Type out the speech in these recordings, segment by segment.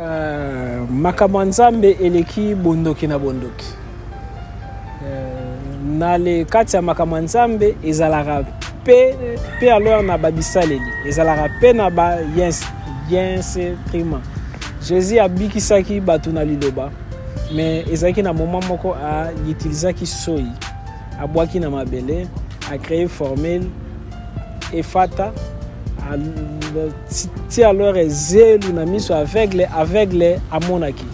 Euh, makambo ya nzambe eleki bondoki na bondoki euh, na le kati ya makambo ya nzambe ezalaka mpe mpe alors na babisaleli ezalaka mpe na ba yes yes prima jésus abikisaki bato na liloba mais ezalaki na moment moko autilisaki soyi abwaki na mabele acreye formule efata ti alors ezelu na miso aveugle aveugle amonaki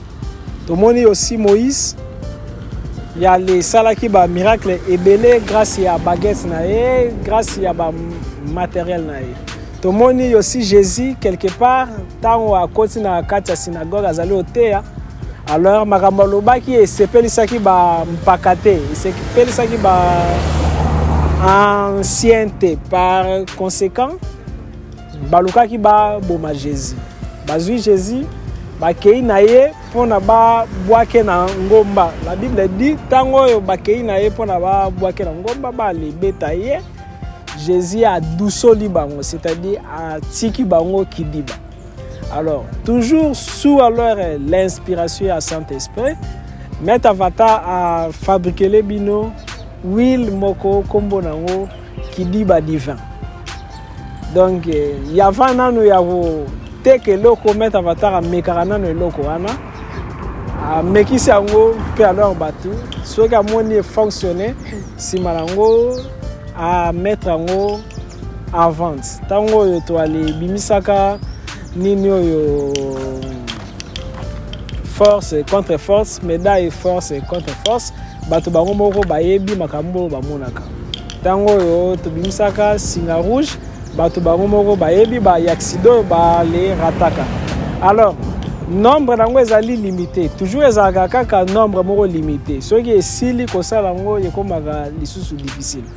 tomoni aussi moïse ya le esalaki ba miracle ebele grâce ya baguette na ye grâce ya ba matériel na ye tomoni aussi jésus quelque part ntango akoti na kati ya synagogue azali oteya alors makambo alobaki esepelisaki bampaka te esepelisaki ba ancien te par conséquent Balukaki baboma Jésus. Bazui Jésus, bakei na ye mpo na babwake na ngomba. La Bible dit ntango oyo bakei na ye mpo na babwake na ngomba, balibeta ye. Jésus adusoli bango, c'est-à-dire atiki bango kidiba. Alors, toujours sous alors l'inspiration ya Saint-Esprit, Maître Avata a fabriqué les bino huile moko kombo nango kidiba divin donc eh, yava nanu ya koteka eloko meta avatar amekaka nanu eloko wana amekisi yango mpe alors bato soki amoni efonctionne nsima yango amettre yango en vente ntango oyo toale ebimisaka nini oyo force contre force medaille force contre force bato bango moko bayebi makambo oyo bamonaka ntango oyo tobimisaka singa rouge bato bango moko bayebi bayaksida oyo bale rataka alors nombre na yango ezali limité toujours ezalaka kaka nombre moko limité soki esili kosala yango ekomaka lisusu difficile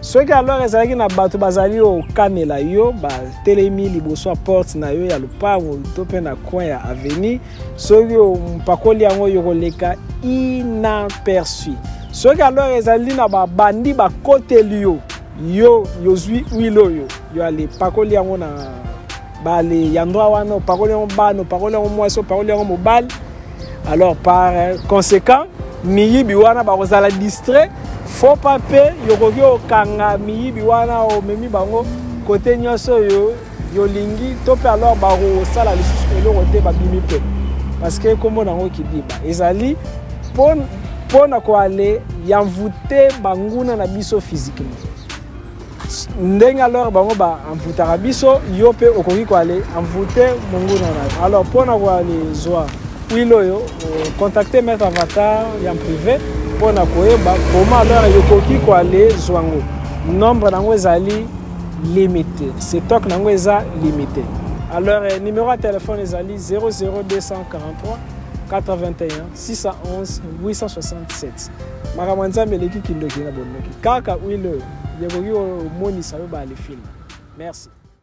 soki alors ezalaki na bato bazali okanela yo batelemi liboso ya porte na yo ya lopango to mpe na coin ya avenue soki mpakoli yango oyo koleka inaperçu soki alors ezali na babandi bakoteli yo yo yozwi wile oyo yo ale pakoli yango na bale ya ndroit wana opakoli yango bana opakoli yango mwasi opakoli yango mobali alors par euh, conséquent miyibi wana bakozala distrait fo pa mpe yokoki okanga miyibi wana omemi bango kote nyonso oyo yolingi to mpe alors bakosala lisusu eloko te babimi mpe parce que nkombo na yango kidiba ezali mpo na koale yanvute banguna na biso physiquement ndenge alors bango ba envoutaka biso yo mpe okoki koale envoute monguna na yo alors mpo na koalizwa wilo oyo contacte maître avatar ya privé mpo na koyeba koma alors yokoki koale zwa ngo nombre na yango ezali limité stock na yango eza limité alors eh, numéro ya telefone ezali 00243 81 611 867 makambo ya nzambe eleki kindoki na bondoki kaka huile oyo ekoki komonisa yo baale filme merci